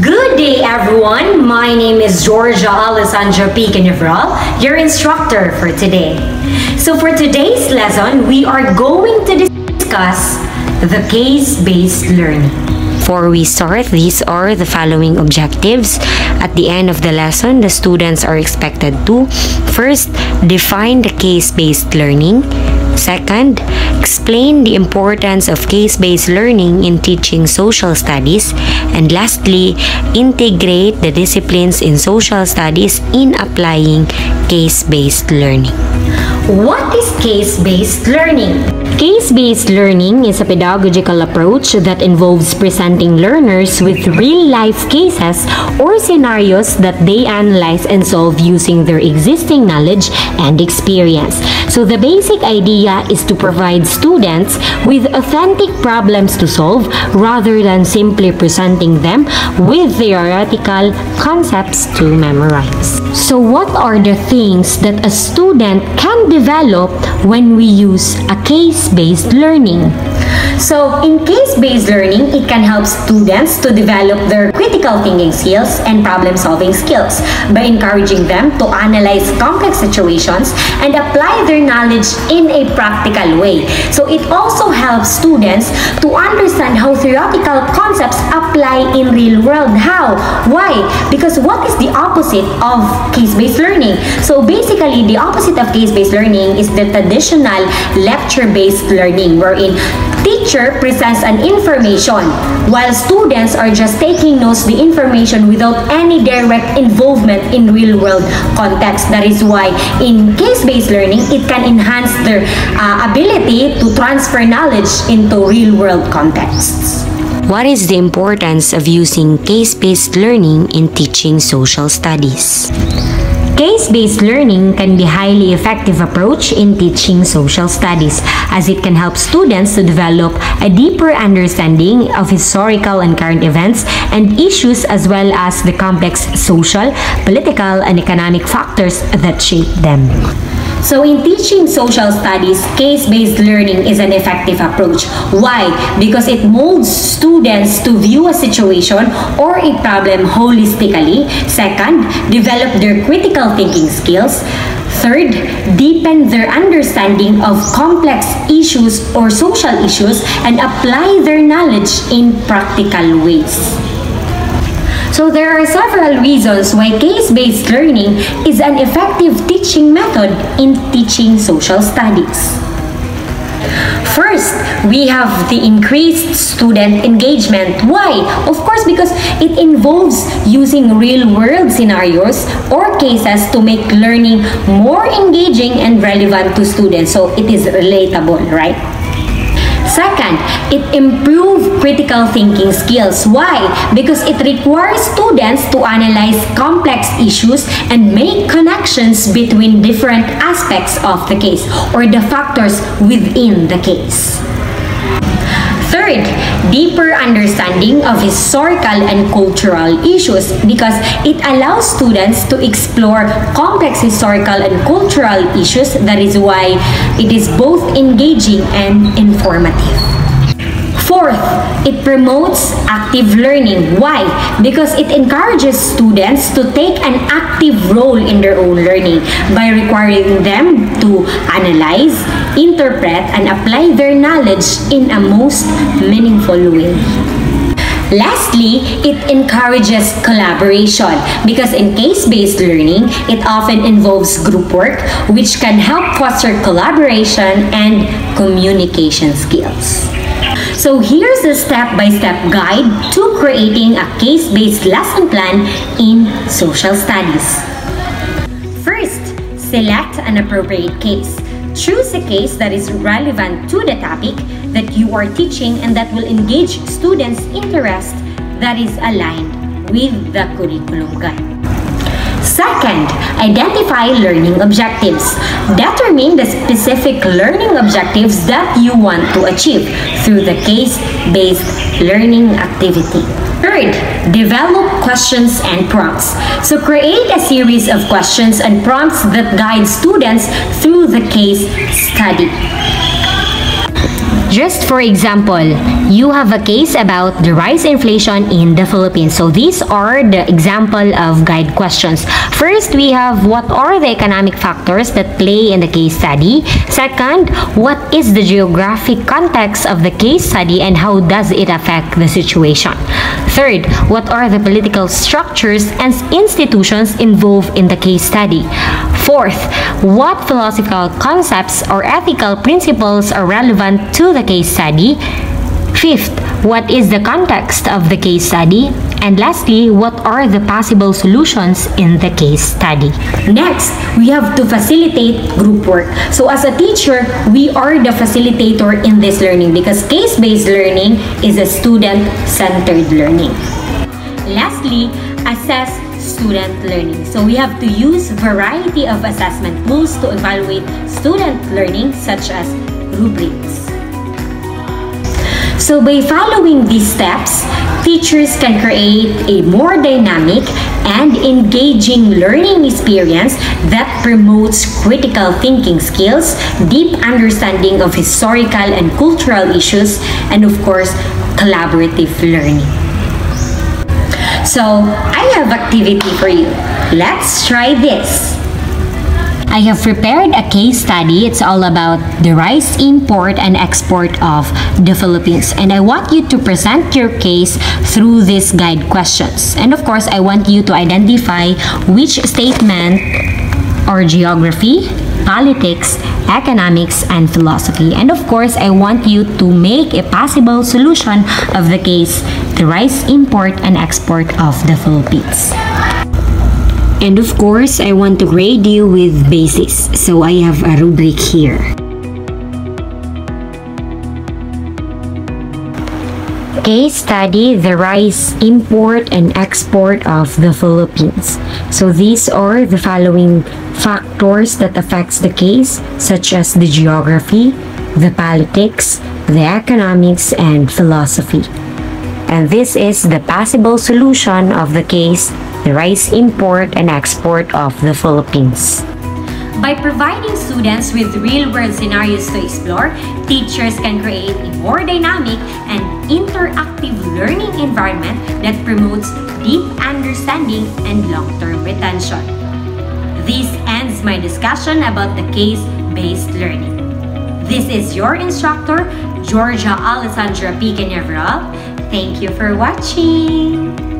Good day, everyone. My name is Georgia Alessandra P. Cañaveral, your instructor for today. So for today's lesson, we are going to discuss the case-based learning. Before we start, these are the following objectives. At the end of the lesson, the students are expected to first, define the case-based learning. Second, explain the importance of case-based learning in teaching social studies. And lastly, integrate the disciplines in social studies in applying case-based learning. What is case-based learning? Case-based learning is a pedagogical approach that involves presenting learners with real-life cases or scenarios that they analyze and solve using their existing knowledge and experience. So the basic idea is to provide students with authentic problems to solve rather than simply presenting them with theoretical concepts to memorize. So what are the things that a student can develop when we use a case-based learning? So, in case-based learning, it can help students to develop their critical thinking skills and problem-solving skills by encouraging them to analyze complex situations and apply their knowledge in a practical way. So, it also helps students to understand how theoretical concepts apply in real world. How? Why? Because what is the opposite of case-based learning? So, basically, the opposite of case-based learning is the traditional lecture-based learning wherein teacher presents an information while students are just taking notes the information without any direct involvement in real world context that is why in case-based learning it can enhance their uh, ability to transfer knowledge into real world contexts What is the importance of using case-based learning in teaching social studies? Case-based learning can be a highly effective approach in teaching social studies as it can help students to develop a deeper understanding of historical and current events and issues as well as the complex social, political, and economic factors that shape them. So in teaching social studies, case-based learning is an effective approach. Why? Because it molds students to view a situation or a problem holistically. Second, develop their critical thinking skills. Third, deepen their understanding of complex issues or social issues and apply their knowledge in practical ways. So there are several reasons why case-based learning is an effective teaching method in teaching social studies. First, we have the increased student engagement. Why? Of course, because it involves using real-world scenarios or cases to make learning more engaging and relevant to students. So it is relatable, right? Second, it improves critical thinking skills. Why? Because it requires students to analyze complex issues and make connections between different aspects of the case or the factors within the case. Third, deeper understanding of historical and cultural issues because it allows students to explore complex historical and cultural issues. That is why it is both engaging and informative. Fourth, it promotes active learning. Why? Because it encourages students to take an active role in their own learning by requiring them to analyze, interpret, and apply their knowledge in a most meaningful way. Lastly, it encourages collaboration because in case-based learning, it often involves group work which can help foster collaboration and communication skills. So here's a step-by-step guide to creating a case-based lesson plan in social studies. First, select an appropriate case. Choose a case that is relevant to the topic that you are teaching and that will engage students' interest that is aligned with the curriculum guide. Second, identify learning objectives. Determine the specific learning objectives that you want to achieve through the case-based learning activity. Third, develop questions and prompts. So create a series of questions and prompts that guide students through the case study. Just for example, you have a case about the rise inflation in the Philippines. So these are the example of guide questions. First, we have what are the economic factors that play in the case study? Second, what is the geographic context of the case study and how does it affect the situation? Third, what are the political structures and institutions involved in the case study? Fourth, what philosophical concepts or ethical principles are relevant to the case study? Fifth, what is the context of the case study? And lastly, what are the possible solutions in the case study? Next, we have to facilitate group work. So as a teacher, we are the facilitator in this learning because case-based learning is a student-centered learning. Lastly, assess student learning. So we have to use variety of assessment tools to evaluate student learning such as rubrics. So by following these steps, teachers can create a more dynamic and engaging learning experience that promotes critical thinking skills, deep understanding of historical and cultural issues, and of course, collaborative learning. So, I have activity for you. Let's try this. I have prepared a case study. It's all about the rice import and export of the Philippines. And I want you to present your case through these guide questions. And of course, I want you to identify which statement or geography, politics, economics, and philosophy. And of course, I want you to make a possible solution of the case, the rice import and export of the Philippines. And of course, I want to grade you with basis. So I have a rubric here. Case study the rice import and export of the Philippines. So these are the following factors that affects the case such as the geography, the politics, the economics, and philosophy. And this is the possible solution of the case the rice import and export of the Philippines. By providing students with real-world scenarios to explore, teachers can create a more dynamic and interactive learning environment that promotes deep understanding and long-term retention. This ends my discussion about the case-based learning. This is your instructor, Georgia Alessandra P. Cañaveral. Thank you for watching!